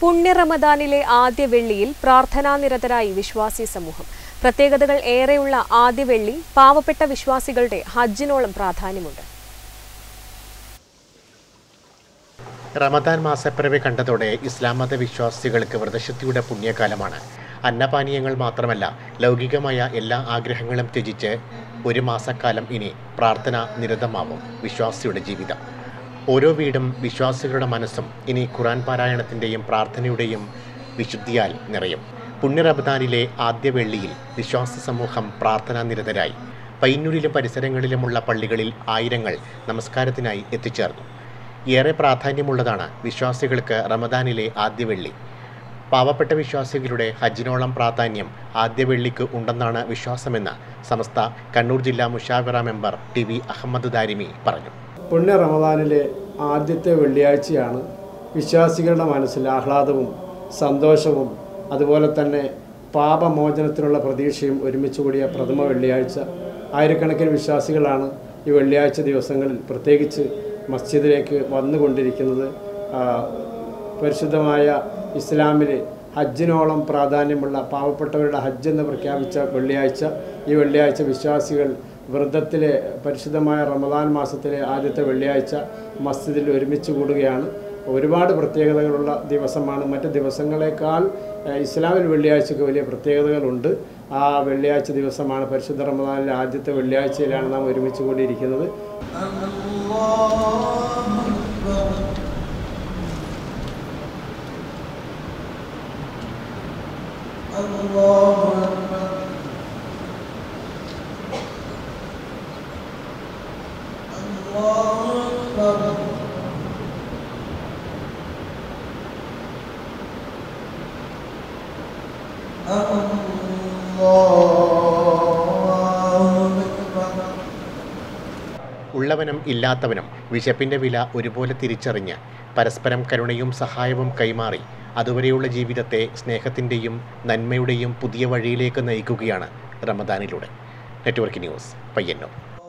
പുണ്യ റമദാനിലെ ആദ്യ വെള്ളിയിൽ പ്രാർത്ഥനാനിരതരായി വിശ്വാസി സമൂഹം. പ്രത്യേകതകൾ ഏറെയുള്ള ആദ്യ വെള്ളി പാവപ്പെട്ട വിശ്വാസികളുടെ ഹജ്ജിനോളം പ്രാധാന്യമുണ്ട്. റമദാൻ മാസപ്പിറവി കണ്ടതോടെ ഇസ്ലാം മത വിശ്വാസികൾക്ക് വ്രതശുദ്ധിയുടെ പുണ്യകാലമാണ്. അന്നപാനീയങ്ങൾ മാത്രമല്ല ലൗകികമായ എല്ലാ ആഗ്രഹങ്ങളും ത്യജിച്ച് ഒരു മാസക്കാലം ഇനി പ്രാർത്ഥന നിരതമാവും വിശ്വാസിയുടെ ജീവിതം. ഓരോ വീടും വിശ്വാസികളുടെ മനസ്സും ഇനി ഖുറാൻ പാരായണത്തിന്റെയും പ്രാർത്ഥനയുടെയും വിശുദ്ധിയാൽ നിറയും. പുണ്യ റമദാനിലെ ആദ്യ വെള്ളിയിൽ വിശ്വാസ സമൂഹം പ്രാർത്ഥനാ നിരതരായി. പയ്യന്നൂരിലും പരിസരങ്ങളിലുമുള്ള പള്ളികളിൽ ആയിരങ്ങൾ നമസ്കാരത്തിനായി എത്തിച്ചേർന്നു. ഏറെ പ്രാധാന്യമുള്ളതാണ് വിശ്വാസികൾക്ക് റമദാനിലെ ആദ്യ വെള്ളി. പാവപ്പെട്ട വിശ്വാസികളുടെ ഹജ്ജിനോളം പ്രാധാന്യം ആദ്യ വെള്ളിക്ക് ഉണ്ടെന്നാണ് വിശ്വാസമെന്ന് സമസ്ത കണ്ണൂർ ജില്ലാ മുഷാവിറ member T V Ahmed Darimi പറഞ്ഞു. പുണ്യ റമദാനിലെ ആദ്യത്തെ വെള്ളിയാഴ്ചയാണ് വിശ്വാസികളുടെ മനസ്സിൽ ആഹ്ലാദവും സന്തോഷവും അതുപോലെ തന്നെ പാപമോചനത്തിനുള്ള പ്രതീക്ഷയും ഒരുമിച്ച് കൂടിയ പ്രഥമ വെള്ളിയാഴ്ച. ആയിരക്കണക്കിന് വിശ്വാസികളാണ് ഈ വെള്ളിയാഴ്ച ദിവസങ്ങളിൽ പ്രത്യേകിച്ച് മസ്ജിദിലേക്ക് വന്നുകൊണ്ടിരിക്കുന്നത്. പരിശുദ്ധമായ ഇസ്ലാമിൽ ഹജ്ജിനോളം പ്രാധാന്യമുള്ള പാവപ്പെട്ടവരുടെ ഹജ്ജ് എന്ന് പ്രഖ്യാപിച്ച വെള്ളിയാഴ്ച. ഈ വെള്ളിയാഴ്ച വിശ്വാസികൾ വ്രതത്തിലെ പരിശുദ്ധമായ റമദാൻ മാസത്തിലെ ആദ്യത്തെ വെള്ളിയാഴ്ച മസ്ജിദിൽ ഒരുമിച്ച് കൂടുകയാണ്. ഒരുപാട് പ്രത്യേകതകളുള്ള ദിവസമാണ്. മറ്റ് ദിവസങ്ങളെക്കാൾ ഇസ്ലാമിൽ വെള്ളിയാഴ്ചക്ക് വലിയ പ്രത്യേകതകളുണ്ട്. ആ വെള്ളിയാഴ്ച ദിവസമാണ് പരിശുദ്ധ റമദാനിലെ ആദ്യത്തെ വെള്ളിയാഴ്ചയിലാണ് നാം ഒരുമിച്ച് കൂടിയിരിക്കുന്നത്. ഉള്ളവനും ഇല്ലാത്തവനും വിശപ്പിന്റെ വില ഒരുപോലെ തിരിച്ചറിഞ്ഞ് പരസ്പരം കരുണയും സഹായവും കൈമാറി അതുവരെയുള്ള ജീവിതത്തെ സ്നേഹത്തിന്റെയും നന്മയുടെയും പുതിയ വഴിയിലേക്ക് നയിക്കുകയാണ് റമദാനിലൂടെ. Network news Payyanur.